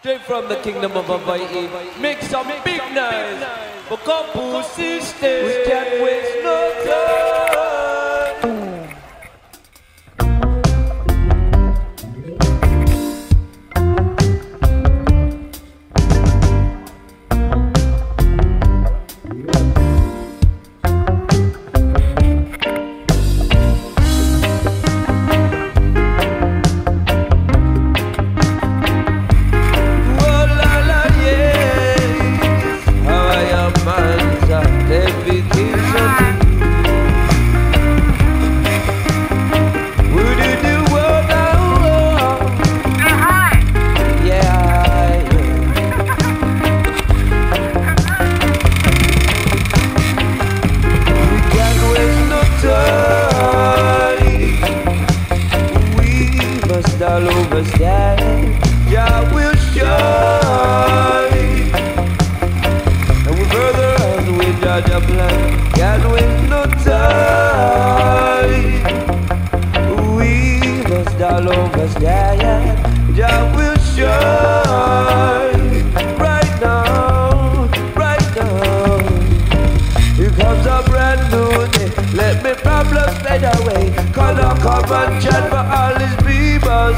Straight from the kingdom of Hawaii. Make some big noise. For couple sisters. We can't waste no time.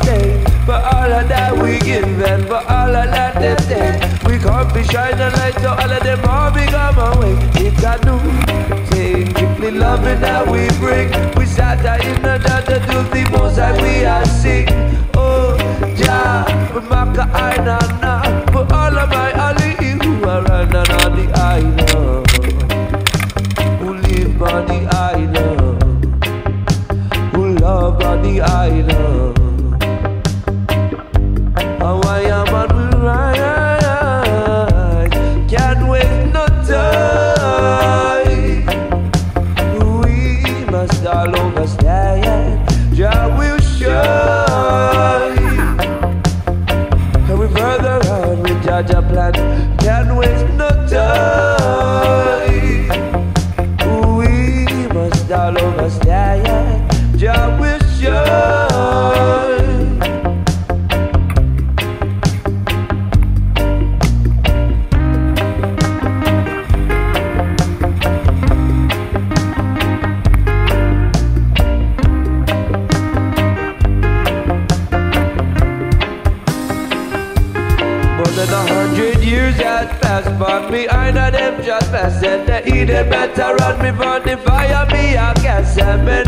Stay. For all of that we give and for all of that they take. We come to shine a light to all of them all become away. It's a new thing. Simply loving that we bring. We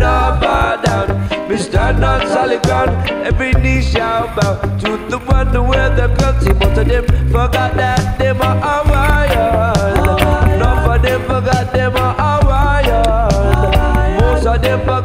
send me no far down. Me stand on solid ground. Every knee shall bow. To the one who wear the clothes Most of them forgot that them are Hawaiian None of them forgot them are Hawaiian Most of them forgot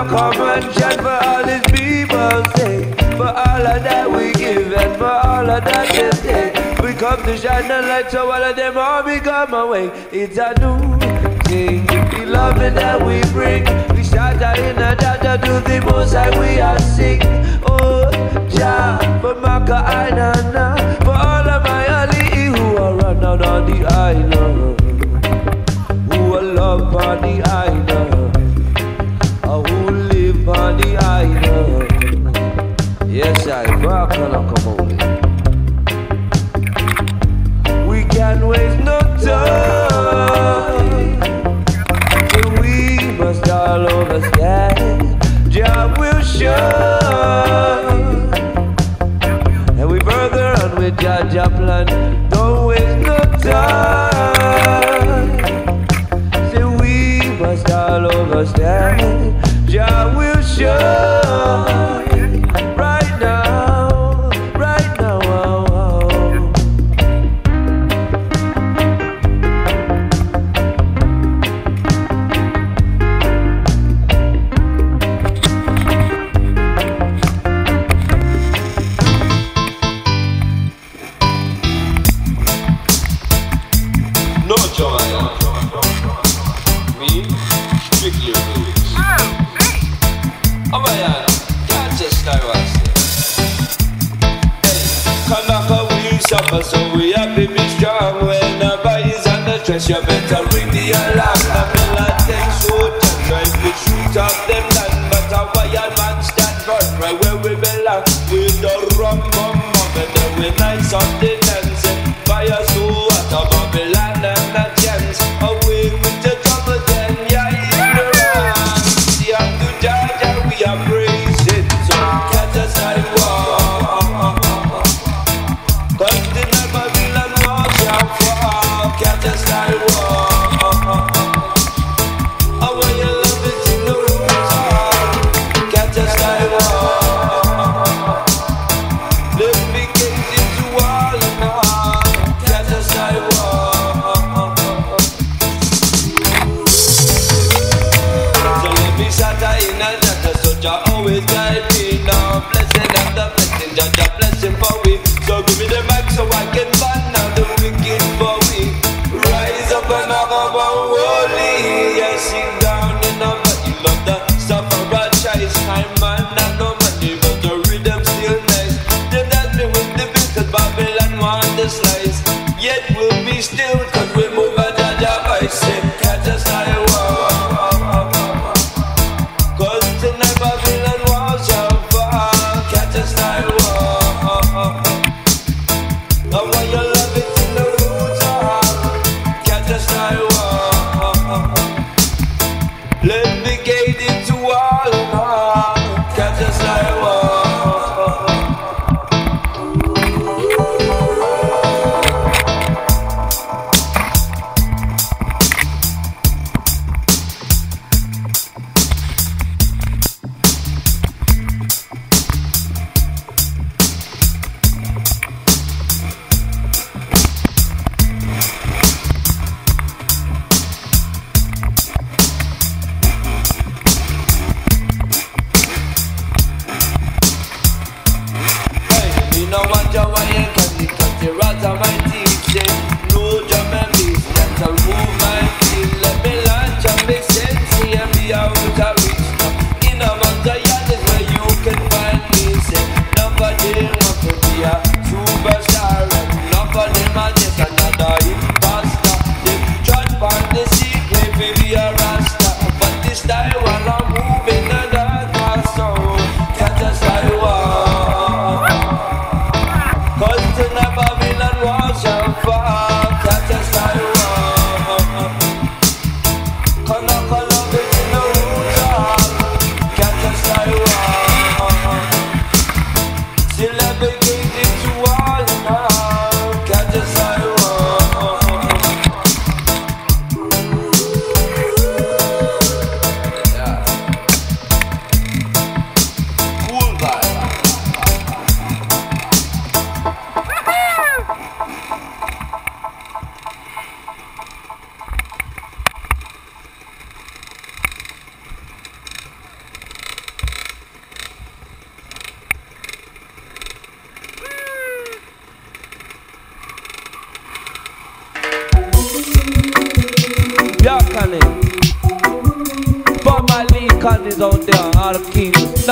Come now, come and chat for all these people say. For all of that we give and for all of that they take. We come to shine the light so all of them all become away. It's a new thing. The loving that we bring. We shout out in a data to the most high we are sing. Oh, Jah, for Maka Ainana. For all of my Ali who are run out on the island who a love on the island, with Jaja plan. Don't waste no time. Say we must all understand. Jah will show. Stress you better ring the alarm. The fella take soldier Try the shoot off them land But a wired man stand firm Right where we belong. With the rum bum bum And then we nice up the night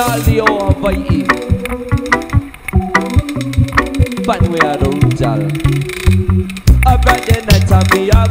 Hawaii But we are the Rujal I brought the night and me a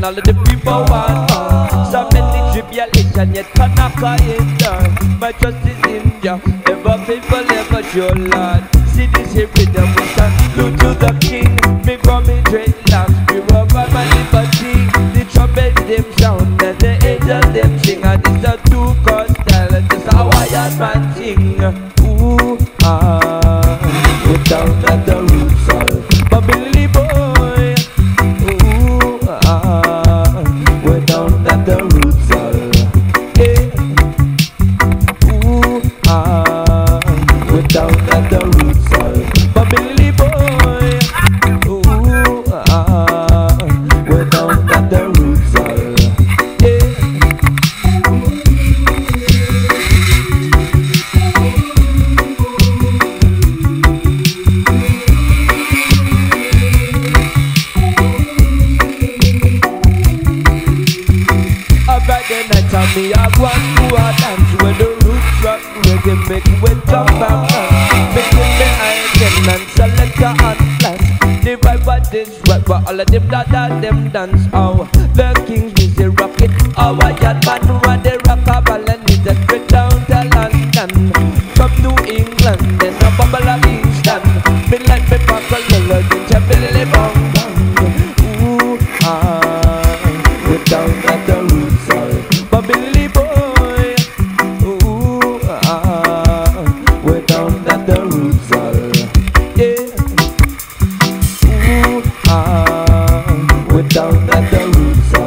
and all of the people want more. So many tribulations. tribulation yet cannot find it. My trust is in Jah, ever faithful, ever sure, Lord. See this here rhythm, we stand true to the King. me have one and a dance Where the roots rock reggae make we jump and dance Make me me again and select a and blast The vibe of this vibe all of them that them dance Oh, so